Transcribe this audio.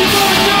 Keep going,